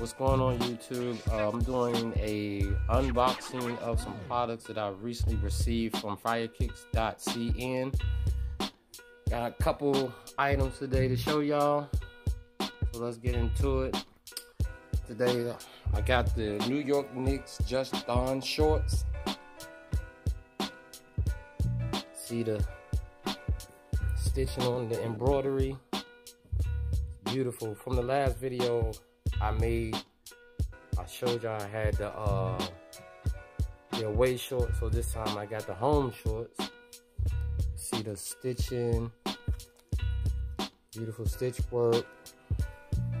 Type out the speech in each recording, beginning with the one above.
What's going on YouTube? Uh, I'm doing a unboxing of some products that I recently received from firekicks.cn. Got a couple items today to show y'all. So let's get into it. Today I got the New York Knicks Just Don shorts. See the stitching on the embroidery. Beautiful. From the last video I made, I showed y'all I had the uh the away shorts. So this time I got the home shorts. See the stitching. Beautiful stitch work.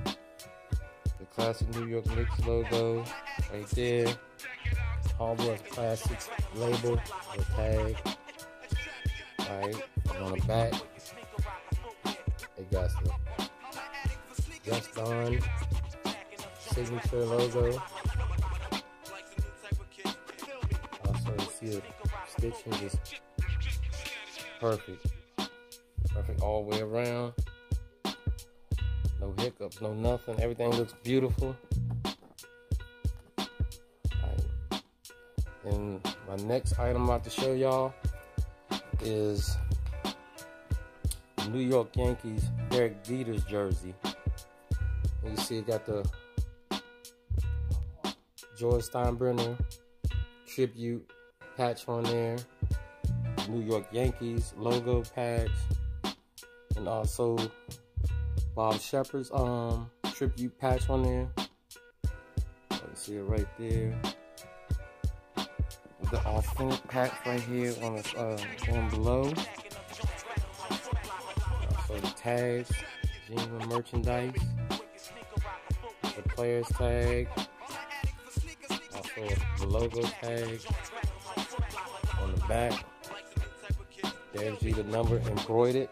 The classic New York Knicks logo right there. Hardwood Classics label, the tag. Alright, on the back, it got the Just Don signature logo. Also, you see the stitching is perfect. Perfect all the way around. No hiccups, no nothing. Everything looks beautiful. Right. And my next item I'm about to show y'all is New York Yankees Derek Jeter's jersey. You see it got the George Steinbrenner tribute patch on there. New York Yankees logo patch. And also Bob Sheppard's um tribute patch on there. You see it right there. The authentic patch right here on the uh, on below. Also the tags, genuine merchandise, the player's tag, the logo tag on the back. There's you the number embroidered.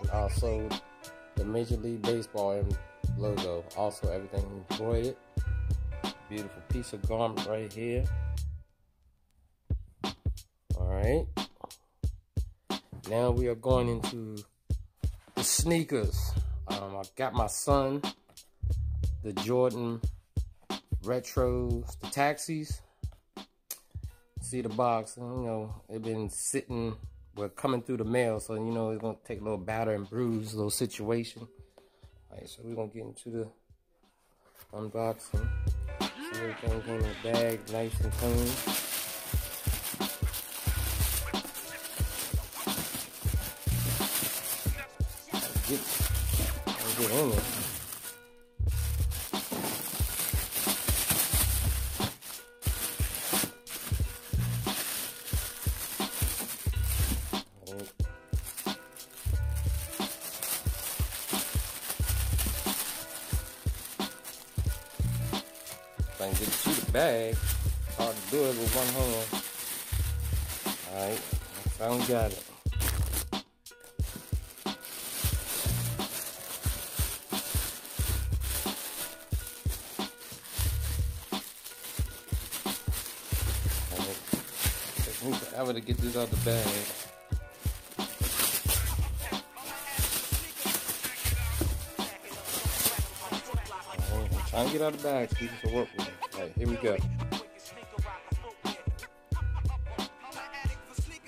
And also the Major League Baseball logo. Also everything embroidered. Beautiful piece of garment right here. Alright. Now we are going into the sneakers. Um, I got my son the Jordan retros, the taxis. See the box, you know, it been sitting, we're coming through the mail, so you know it's gonna take a little batter and bruise, little situation. All right, so we're gonna get into the unboxing. See everything came in the bag, nice and clean. Get, it. I can get to the bag. Hard to do it with one hand. Alright, I finally got it. Takes forever to get this out of the bag. Oh, Trying to get out of the bag so you can work with me. Alright, here we go.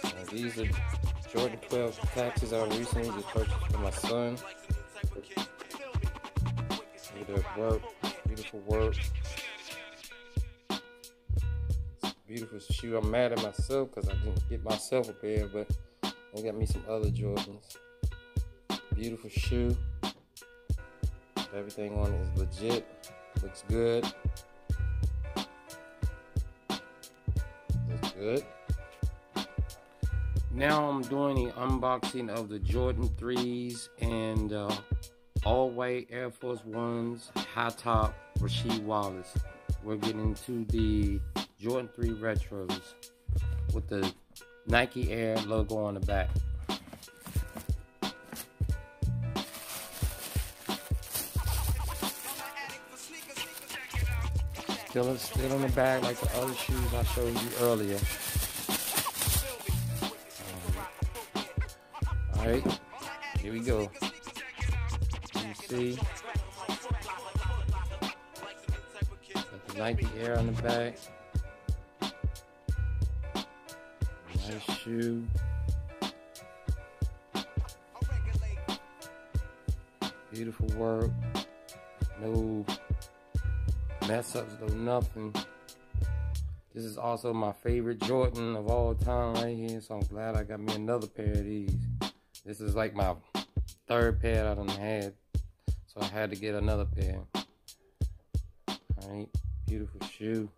Now, these are Jordan 12 taxis I recently just purchased for my son. Look work. Beautiful work. Beautiful shoe. I'm mad at myself because I didn't get myself a pair, but I got me some other Jordans. Beautiful shoe. Everything on it is legit. Looks good. Looks good. Now I'm doing the unboxing of the Jordan 3s and uh, all white Air Force Ones, high top Rasheed Wallace. We're getting to the Jordan 3 Retros with the Nike Air logo on the back. Still, still in the bag like the other shoes I showed you earlier. Um, Alright, here we go. You see? Got the Nike Air on the back. Beautiful work. No mess ups, no nothing. This is also my favorite Jordan of all time right here. So I'm glad I got me another pair of these. This is like my third pair I done had. So I had to get another pair. Alright, beautiful shoe.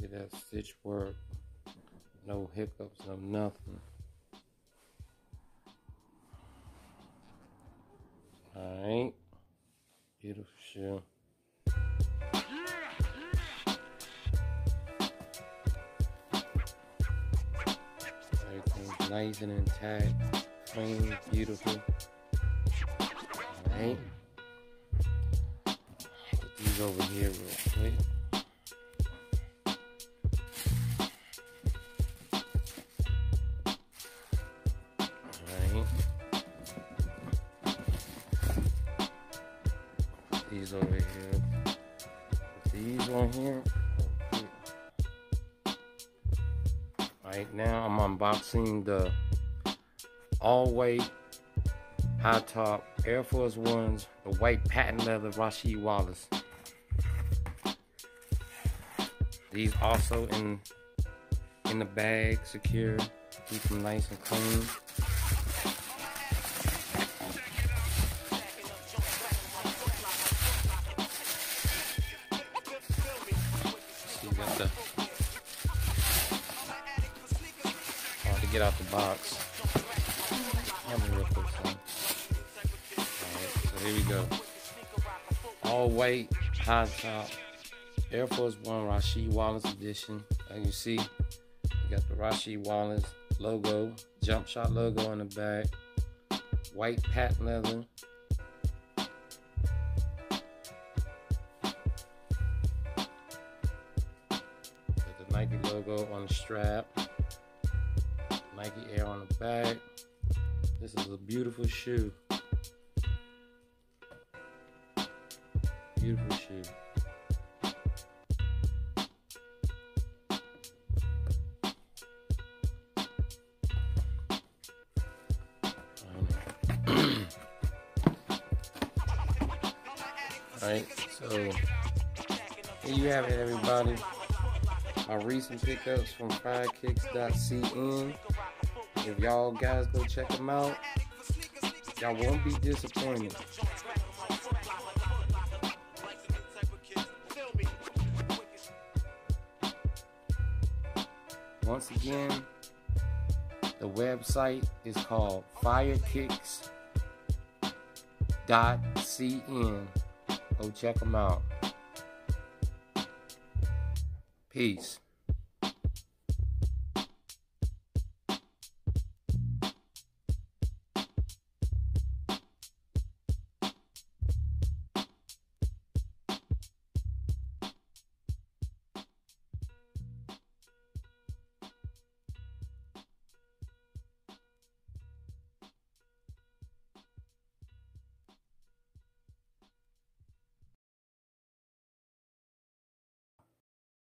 Look at that stitch work. No hiccups, no nothing. Alright. Beautiful shoe. Everything's nice and intact. Clean, beautiful. Alright. Put these over here real quick. These on here. Right now I'm unboxing the all white high top Air Force Ones, the white patent leather Rasheed Wallace. These also in in the bag, secure, keep them nice and clean. Get out the box. Quick, son. Alright, so here we go. All white, high top, Air Force One Rasheed Wallace edition. As you see, got the Rasheed Wallace logo, jump shot logo on the back, white patent leather. Got the Nike logo on the strap. Nike Air on the back. This is a beautiful shoe. Beautiful shoe. Alright, so here you have it everybody. My recent pickups from firekicks.cn. If y'all guys go check them out, y'all won't be disappointed. Once again, the website is called firekicks.cn. Go check them out. Peace.